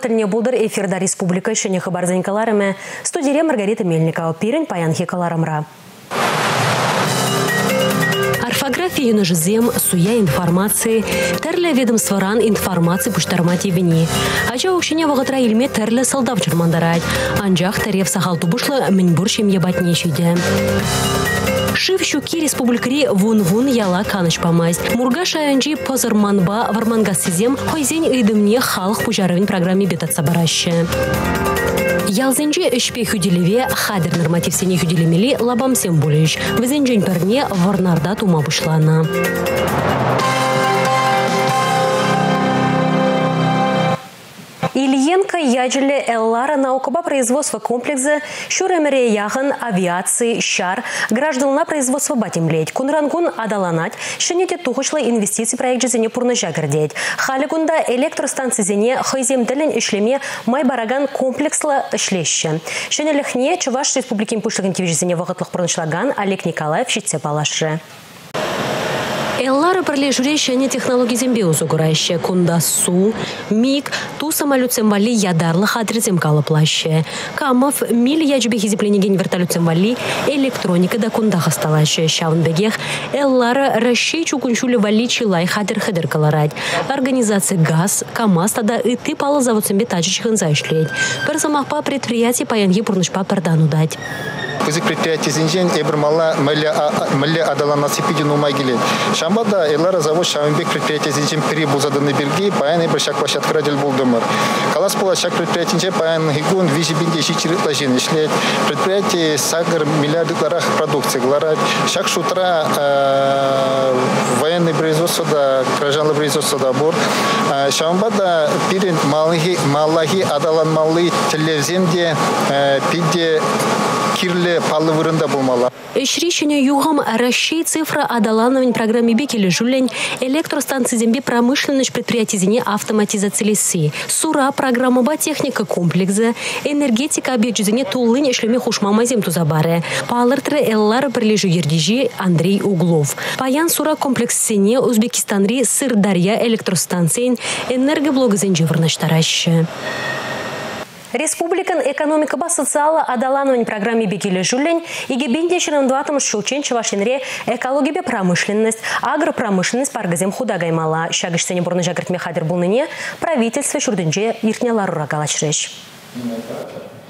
тіліне бұлдыр эфирда республика үшіне хабарзен каларымы. Студия Маргарита Мельникова, пирін паян хекаларымра. Орфография юножызем, суя информации, тәрлі ведомстваран информации пуштарма тебіне. Ача укшине вағытра илме тәрлі салдав жүрмандарайд. Анжақ тәрев сахалту бұшлы мінбұр шемьебатне шүйді. Шив щуки республикари вун-вун яла каныш памайс. Мурга шаянжи позырманба варманга сизем хойзен ыйдымне халық пужаровин программе бетатса барашы. Ялзенже үшпе хүделеве хадыр нормативсене хүделемели лабамсен булыш. Візенжен перне варнарда тума бушлана. Яджеле Эллара наукаба производства комплекса шуремере яғын авиации шар гражданына производство батимлеть. Кунрангун адаланать шенете тухышлы инвестиции проект жизни пурны жагырдеть. Халигунда электростанция зене хайземділін ишлеме май бараган комплекслы ишлеші. Шенелехне Чуваш Республикин пушлыгын тивжізіне вағытлық пұрнышлаган Олег Николаев палашы. Эллары бірле жүрейшіне технологии зембе узугурайшы. Кунда су, миг, ту самолет вали ядарлы хадры земкалы плаще. Камов миль яджбе хизипленеген вертолет вали электроника да кунда хасталашы. бегех Эллары расшей чукунчулі вали чилай хадр хадр каларать. Организация ГАЗ, КАМАЗ тада и ты палы завод зембе тачычихын зайшлеть. Бір замахпа предприятие паянги пурнышпа пардану дать. Кызык предприятие зинжен эбір мала мілі адалан насипиди нумай келет. Шамбада элара завод Шамбек предприятие зинжен пири бузаданы берги, паян эбір шак площадка радил булдымыр. Калас пола шак предприятие паян хигун визи бинде шичиритла жин ишлет. Предприятие сагр миллиардыкларах продукция гларать. Шак шутра военный производство да, гражданное производство да бур. Шамбада пирин малахи малахи адалан малы телевизенде пиде кирле палы вырында болмала. Эшрищене югам расшей цифра адалановень программе бекелі жүлен электростанции зембе промышленность предприятизине автоматизациялесі. Сура программаба техника комплексы, энергетика объектжизине тулын эшлеме хушмамазем тузабары. Палыртры эллар бірлежу ердежи Андрей Углов. Паян сура комплексіне Узбекистанри Сырдарья электростанциян энергоблогы зенжевырнаштарашы. Республикан экономика ба социалы адаланывань программе бегелі жүлін, иге бендешінің дуатымыз шулчен чывашенре экология промышленность, агропромышленность паргазем худагаймала. Шагыштене бұрны жагыртме хадыр бұлныне правительство шүрдінже иртнелар ұрағалашырыш.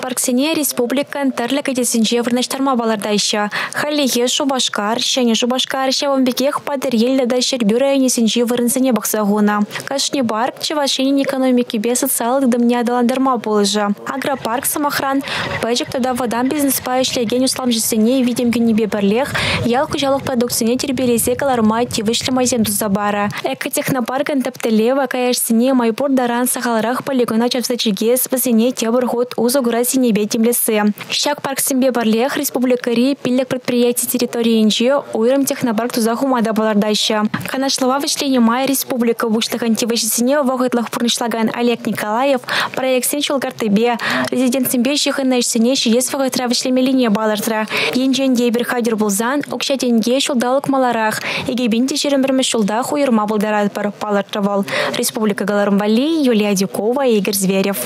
Парксене республикан тәрлі кәдесінже вырнаштарма балардайшы. Халлиге шубашкар, шәне шубашкар, шәвамбекех падыр елді да шербю районесінже вырынсыне бақсағуна. Кашни барк, чевашенин экономики бе социалдық дымне адаландарма болыжы. Агропарк самохран, пәжік тада водан бизнес па ішлеген услам жесіне видим генебе бірлех, ял күжалық продукцияне тербелесе каларма тивышлі майзем тузабара. Экотехнопаркан тәптелева каяшсіне майпур даран сахаларах полигона чавсачигес, васене тебір ход гурас синебе темлесе. Щак парк симбе барлех республикари пиллек предприятий территории инжи уйрым технопарк тузахумада балардайща. Канашлова вышлене май республика бушлых антивышесине вогытлых пурнышлаган Олег Николаев проект сенчул картыбе резидент симбе шихына ишсене шиес вогытра вышлемелине балардра. Енжен дейбір хадер булзан укшатенге шулдалык маларах. Егебинте жерімбірмі шулдах уйырма булдарад бар балардравал. Республика Галарымвали, Юлия Дюкова, Игорь Зверев.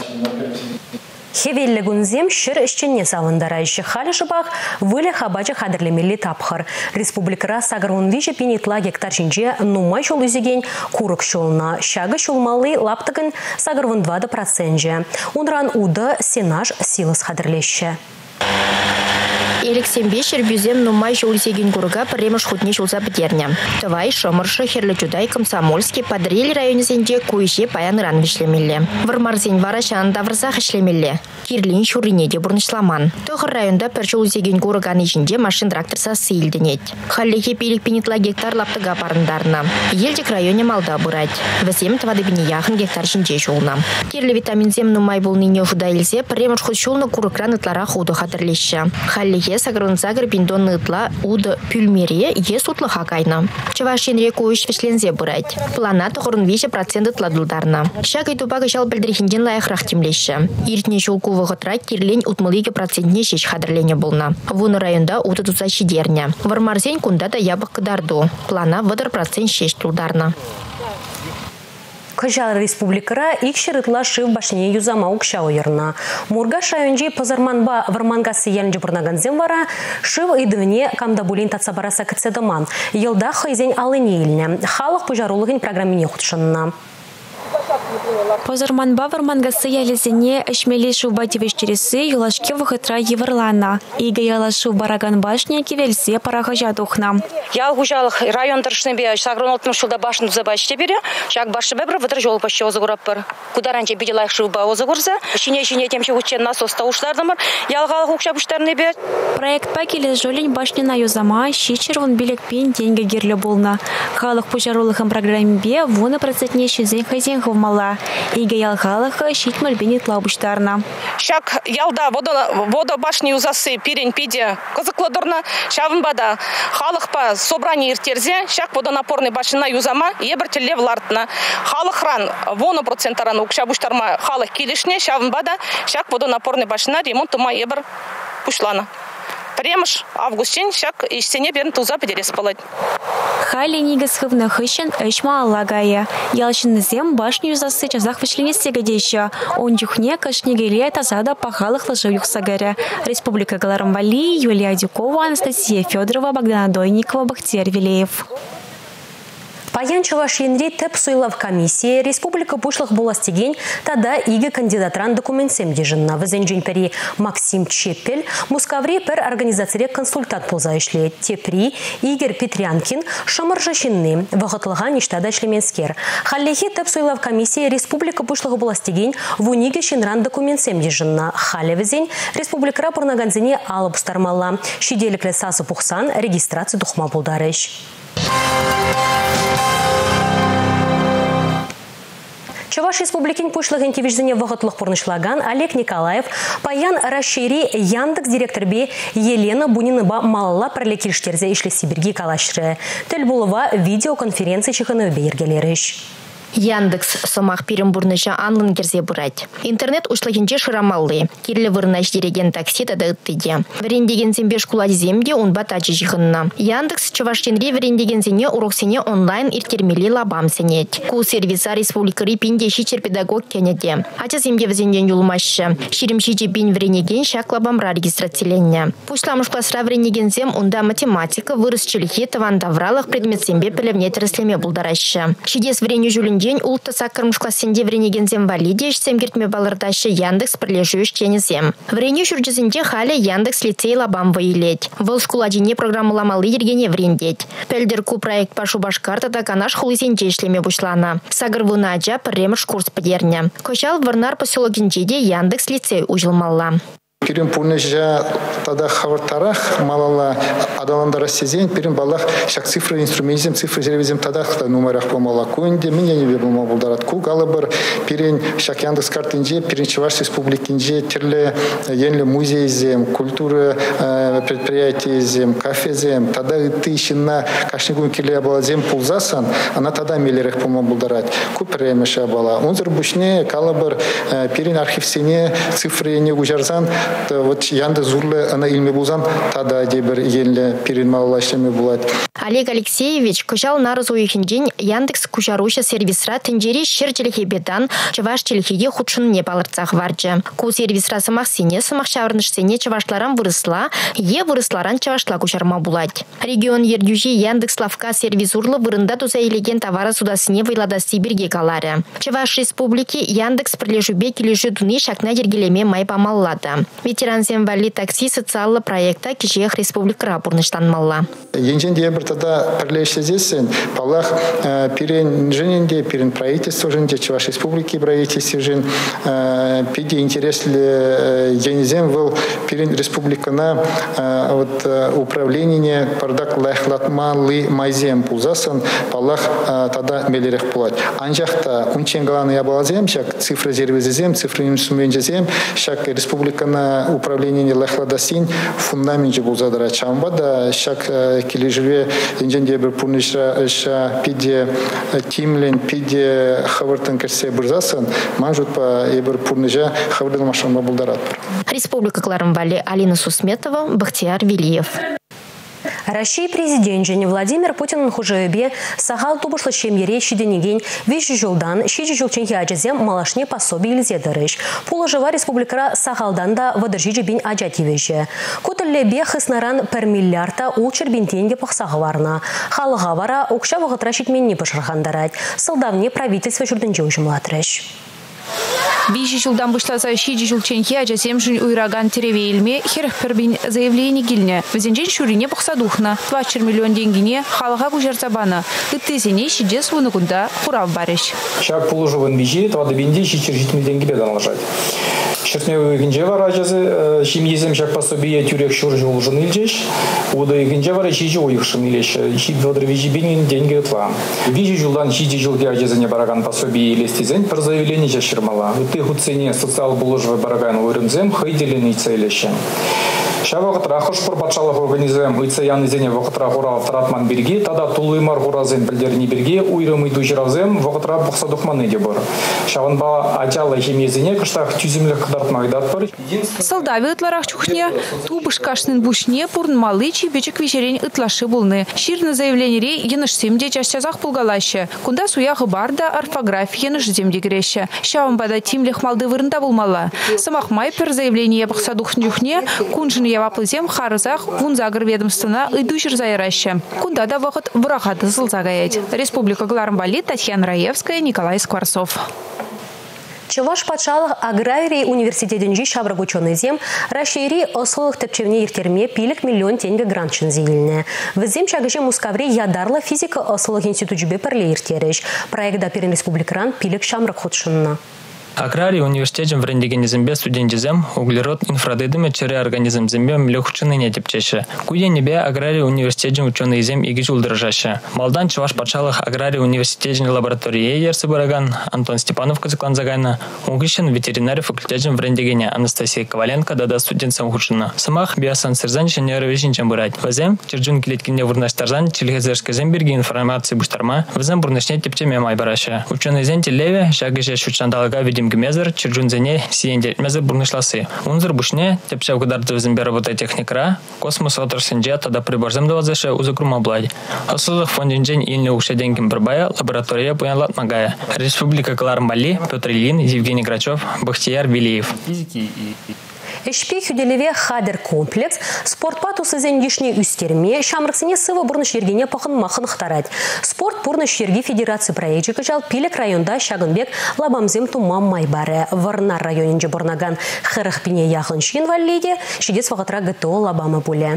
Хевеллі гунзем шыр ішченне савындарайшы халі жыбақ вылі хабачы қадірлемелі тапқыр. Республикара сағырун вижі пенетла гектар жинже нумай жол үзеген курық шолына. Шағы шолмалы лаптығын сағырвын 20%. Унран уды сенаж силыс қадірлеші. Элексембе шербюзем нумай жулсеген курга премыш хутне жулса бідерне. Тывай шымыршы херлі жудай комсомольский подрели районезенде куйше паян ран вишлемелле. Вармарзен вара шан даврзах ишлемелле. Кирлин шурине де бурнышламан. Тохыр районда пір жулсеген курган ішінде машин тракторса сейілденет. Халлеге пелік пенетла гектар лаптыга парындарна. Елдік районе малда бұрать. Візем твады біне яхын гектар жинже жолна. Кирлі витамин зем нумай болныне жудайлзе премыш хут шулны курыкран ытлара худу хатырлеші. Халлеге сагрынсагр биндон ытла уд пюльмере е сутлы хакайна. Чавашин реку үш вишлензе бұрать. Плана тұғырын 5 процент ытладылдарна. Шак итупағы жал білдірхінден лайықрақ темлеші. Иртне жулку вғытра кирлен утмылыге процентне шеш хадырлене болна. Вуны районда уты тұса шидерне. Вармарзен кунда да ябық кыдарду. Плана выдыр процент шеш тулдарна. Кыжал республикара икшерытла шив башне юзама укша ойырна. Мурга шайынжи пазарманба вармангасы ялінжі бұрнаганзен вара, шив идывне камдабулин татсабараса кітседыман. Елда хайзен алыне еліне. Халық пұжарулығын программине құтшынна. Позырман бавырман гасы ялезене эшмели шуба тивештересі юлашке вахытра еврлана. Иге ялашу бараган башня кивелсе параға жадухна. Ял хужалық район тұршынбе сагрон отын шылда башын тұза баште бере, жак башы бәбір вытыр жол башы озы көріп бір. Кударанче биделайық шуба озы көрсе, шине-шине темші учен насоста ушлардымыр, ялғалық укшабыштарны бер. Проект пакелі жолень башнина юзама шичервон билек пен деньги герлі болна. Халық пужарулығын программбе вуны процентне шизен хазен ховмала. Иге ялғалығы шит мөлбенет лабыштарна. Шак ялда водо башни юзасы пирен пиде кызыклы шавын бада халық па собрание иртерзе шак водонапорный башына юзама ебір тілле влартына халық ран воно процентаран укшабуштарма халық келішне шавын бада шак водонапорный башына ремонт тума ебір пушлана Премыш августин шак ишсене берін туза бедерес балайды. Хали нигасхывна хыщен эшма аллагая. Ялшинызем башню юзасы чазах вышленестеге дейші. Он дюхне кашнегеле тазада пахалых лыжы юхсагаря. Республика Галарамвали, Юлия Дюкова, Анастасия Федорова, Богдана Дойникова, Бахтияр Вилеев. Паян Чавашинри теп суйлав комиссия республика бушлых буластеген тада иге кандидатран документсем дежинна. Візенжен пери Максим Чепель, Мускаври пер организация консультант ишле. Тепри Игорь Петрянкин, Шамар Жашинны, вағытлыған иштада ишлеменскер. Халлехи теп суйлав комиссия республика бушлых буластеген в униге шинран документсем дежинна. Хале візен республикара алып стармалла. Шиделіклі сасы пухсан регистрация духма булдарыш. Чаваш республикин пушлыгын кивижзене вағытлық пұрнышлаган Олег Николаев паян расшири Яндекс директор бе Елена Бунинова малала пролекилштерзе ишле Сибирги калашры. Тіл болова видеоконференция чықыны бейіргелеріш. Яндекс сомах Пиренбурныша анлын керзе бурать. Интернет ушлагенче шырамаллы. Кирлі вырнаш дереген такси тада ыттыде. Врендеген зембеш он батачы жихынна. Яндекс чываштенре врендеген зене уроксене онлайн иртермели лабам сенет. Ку сервиса республикари пинде шичер педагог кенеде. Ача земде взенден юлмашы. Ширим шичи пин вренеген шак лабамра регистрациленне. Пушламыш классра вренеген зем онда математика вырыс челихи таван давралых предмет зембе пелевнет рыслеме булдарашы. Шидес врене жюлин день ултта саккармыш классенде вренегензем валиде ишсем кертме балырдашы Яндекс пірлежуеш тенезем. Врене жүржізінде халі Яндекс лицей лабам вайлет. Выл шкуладине программаламалы ергене врендет. Пәлдер ку проект пашу башкартада канаш хулызенде ишлеме бушлана. Сагыр вунаджа пірремыш курс підерне. Кошал варнар поселогенде Яндекс лицей ужылмалла. Пирин пунежа тада хавартарах малала адаландара сезен пирин балах шак цифры инструментизм цифры зеревизм тада хта номерах помала куинде меня не бема булдарат ку галабыр пирин шак яндекс картинже пирин чуваш республикинже тирле енле музейзем культура предприятиезем кафезем тада ты ищина кашнигун киле балазем пулзасан она тада мелерех пома булдарат. Ку премеша бала унзыр бушне калабыр пирин архивсене цифры не ужарзан вот янды зурлы ана илме бузан тада дебір елі перин малалашлеме булат Олег Алексеевич кушал нарыз уйхинжен Яндекс кушаруша сервисра тенджери шер телехебедан чаваш телехеге худшын не балырцах варджы. Ку сервисра самах сене самах сене чавашларан вырысла, е вырысларан чавашла кушарма булать. Регион ердюжи Яндекс лавка сервизурлы вырында туза елеген товара судасыне вайлада Сибирге калары. Чаваш республики Яндекс прилежубе кележу дуны шакна ергелеме май памаллады. Ветеран земвали такси социалы проекта кишех республика рапурныштанмалла. Енжен дебір тада пірлешсезесен палах э, пирен жененде пирен правительство женде чуваш республики правительство жен э, пиде интересли енезем был пирен республикана э, вот управление пардак лахлатмалы майзем пулзасан палах тада мелерех пулать анжақта унчен галаны ябалазем шак цифры зервезезем цифры инструментезем шак республикана управление лахладасин фундамент же булзадара чамбада шак килеживе инженде бір пунишра ша пиде тимлен пиде хавартын керсе бурзасын манжут па ебір пунижа хавардын машинма булдарат. Республика Кларымвали Алина Сусметова, Бахтияр Вилиев. Россия президент және Владимир Путинның хужебе сағал тубышлы шемере шиденеген виш жылдан шиджи жылчен хиаджезе малашне пособие илзедіріш. Пулы жыва республикара сағалдан да вадыржи жібін ажативежі. Көтіллебе хыснаран пір миллиарда улчыр бентенге пақсағы варна. Халыға вара оқша вғытра шитменне пышырғандарад. Сылдавне правительство жүрдінже ұжымлатырыш. Биші жылдан бұштаса шиджи жылченхе ажасем жын уйраган теревейлме херх пербин заявление гильне. Візенжен шурине бұқсадухна. 20 миллион денгине халыға бұжарзабаны. Үттесене шиде суыны күнда құрав барыш. Шак пулужывын бижи, твады бенде шичер житмил деньги бедан лажать. Шертневый гинже var ажазы, шим езем шак пособие тюрек шур жол жын илжеш. Уды гинже var шичи ойықшым илеш. Ши вадыр вижи бенин деньги ытла. Вижи жылдан шичи жылге ажазы не бараган пособие илестезен пір заявление жашырмала. Үтті хуцене социал булыжвы бараган ойрымзем хайделен ицелешен. Ша вақытра хошпур патшалық организм ыйца яны зене вақытра хурав таратман бирги, тада туллымар хуразем білдерни бирги, уйрым ыйду жиравзем вақытра бұқса дұхманы де бар. Шағын ба ачалы хемезене кыштақ тюзімлік қыдартмай дат бар. Солдави ытларах чухне, тубыш кашнын бушне пурн малы чибечек вечерень ытлашы булны. Ширны заявленире еныш семде частязах пулгалаще. Кунда суяғы барда орфография еныш земде греше. Шавын бада тимлех малды вырында булмала. Самах майпер заявление бұқса дұхне, кунжын яваплызем харызах вунзагыр ведомствона ыйдушыр зайраща. Кунда да вақыт вұрағады зылзагаять. Республика Гларамбали, Татьяна Раевская, Николай Скворцов. Чываш патшалық аграрий университетінде шабрық ученый зем Рашири ослылық тіпчевне ертерме пилік миллион тенге грантшын зейіліне. Візем чагыжы Мускаври ядарлы физика ослылық институт жүбе пірле ертереш. Проекта перен республикаран пилік шамрық худшынна. Аграрий университетем врендегенизмбе студентизем углерод инфрадедиме чере организм зембе млехучыны не тепчеше. Небе аграрий университетем ученый зем иги жулдыржаще. Малдан чаваш патшалых аграрий университетем лаборатории ерсы бараган Антон Степанов казаклан загайна. Угищен ветеринарий факультетем врендегене Анастасия Коваленко дада студентсам хучына. Самах биосан сырзан шене ровешин чем бырать. Вазем черджун килеткине вурнаш тарзан челгезерске земберги информации буштарма. Вазем бурнашне тепчеме май бараще. Ученый зен телеве шагыше шучандалга видим гмезер чирджунзене сиенде мезер бурнышласы. Унзыр бушне тепчев гударды візімбе работа техникра, космос отраслинже тада приборзем давазыше узыкрума бладь. Осылық фондинжен илне укше денгин бірбая лаборатория пуян латмагая. Республика Клармали, Петр Ильин, Евгений Грачев, Бахтияр Вилиев. Эшпе хүделеве хадер комплекс, спортпа тусызен үстерме, шамрықсыне сывы бұрныш ергене пақын мақын. Спорт бұрныш ерге федерация проекті жал пилек районда шагынбек лабамзем тумам майбары. Варнар районынжы бұрнаган қырық пине яғын шин вағытра ГТО лабамы бұлі.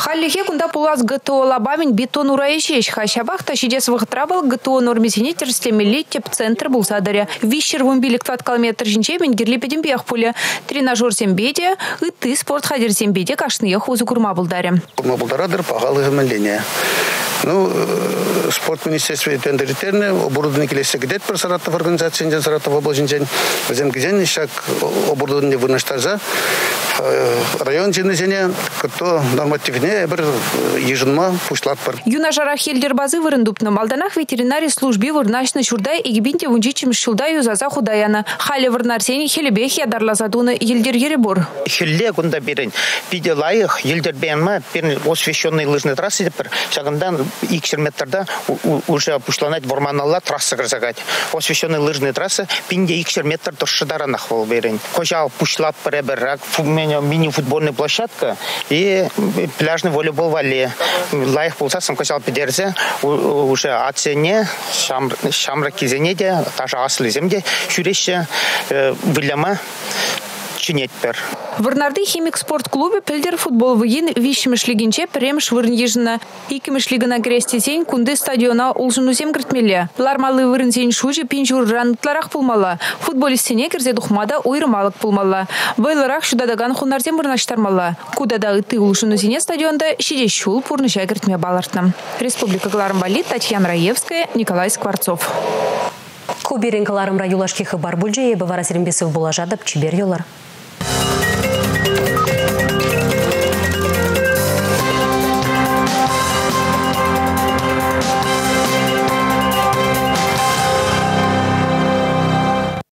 Халлихе кунда пулас ГТО лабамин бетон урайшеш. Хащабах тащидес вахтрабал ГТО нормизине терстемели теп центр булсадаря. Вищер вумбилик километр жинче мен герлепедем биях пуле. Тренажер сембеде, и ты спорт хадер сембеде кашны хузу курма булдаре. Курма булдарадыр пағалы гымеллене. Ну, спорт министерстве тендертерне оборудование келесе гидет бір Саратов организациян Саратов облажинжен. Өзем гизен шак оборудование вырнаштарза район жинезене кто нормативне бір ежынма пушлат бар. Юна жарах елдер базы вырындупны малданах ветеринарий службе вырнашны шурдай игибинте унжичим шулдай юзаза худаяна. Хали вырнарсени хелебех ядарлазадуны елдер еребор. Хелле кунда берен. Пиде лайық елдер бенма берен освещенный лыжный трассы депер. Шагындан икшер метрда уже пушланать ворманалла трасса грызагать. Освещенный лыжный трассы пинде икшер метр торшыдаранах вол берен. Хожал пушлап преберак мини-футбольная площадка и пляжный волейбол в аллее. Лайх болса сам качал пидерзе уже оцене шамра кизенеде даже аслы земде шүреше вылема чинетпер. Варнарды химик спорт клубе пілдер футбол виин вишмішлігінче піремш вырнежіна. Икімішлігіна грестезен кунды стадиона улжынузем гіртмелі. Лармалы вырынзен шужы пинжур ранытларақ пулмала. Футболистіне кірзе дұхмада ойрымалық пулмала. Байларақ шудадаган хунарзен вырнаштармала. Кудада ыты улжынузене стадионда шиде шул пурныша гіртме балартна. Республика Глармбали, Татьяна Раевская, Николай Скворцов. Куберинкаларымра юлашки хыбар бүлже ебі вара сірімбесів бола жадып чибер юлар.